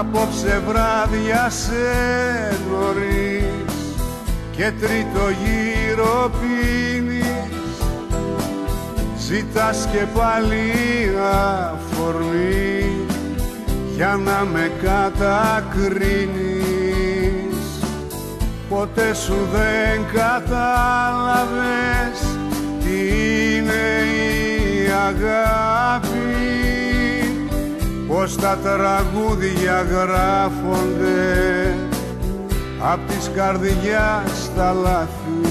Απόψε βράδιασε νωρίς και τρίτο γύρο πίνεις. Ζητάς και πάλι αφορμή για να με κατακρίνεις. Ποτέ σου δεν κατάλαβες τι είναι η αγάπη πως τα τραγούδια γράφονται απ' της καρδιάς τα λάθη.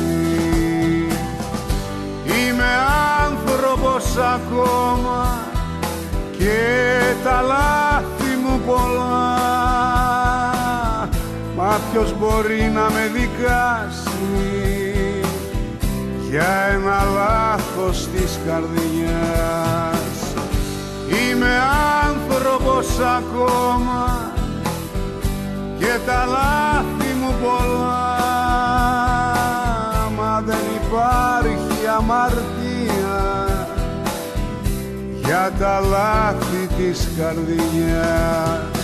Είμαι άνθρωπος ακόμα και τα λάθη μου πολλά. Μα ποιος μπορεί να με δικάσει για ένα λάθος της καρδιάς; Άνθρωπος ακόμα και τα λάθη μου πολλά. Μα δεν υπάρχει αμαρτία για τα λάθη της καρδιάς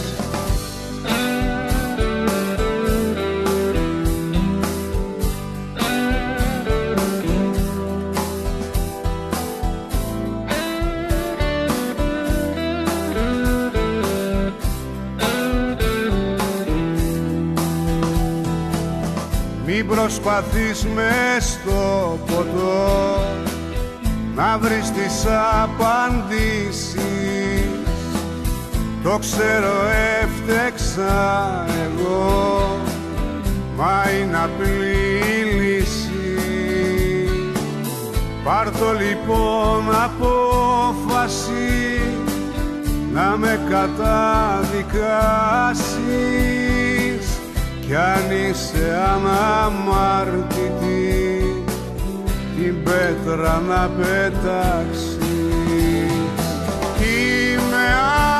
Μην προσπαθείς με στο ποτό να βρεις τις απαντήσεις. Το ξέρω έφτεξα εγώ μα είναι απλή λύση. Πάρ' το λοιπόν απόφαση να με καταδικάσεις κι αν είσαι αναμάρτητη την πέτρα να πετάξεις. Είμαι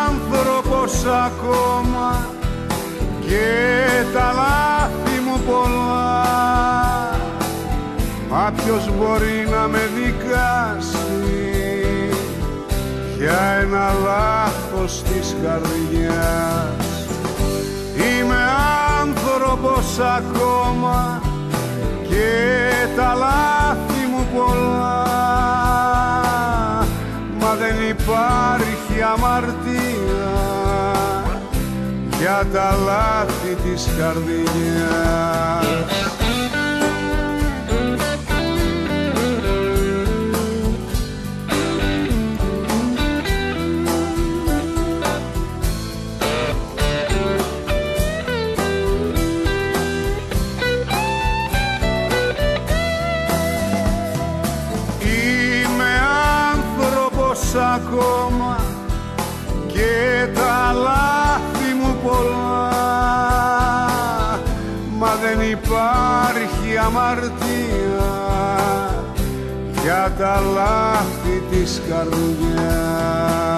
άνθρωπος ακόμα και τα λάθη μου πολλά. Μα ποιος μπορεί να με δικάσει; Για ένα λάθος της καρδιάς. Είμαι άνθρωπος ακόμα και τα λάθη μου πολλά. Μα δεν υπάρχει αμαρτία για τα λάθη της καρδιάς ακόμα και τα λάθη μου πολλά. Μα δεν υπάρχει αμαρτία για τα λάθη της καρδιάς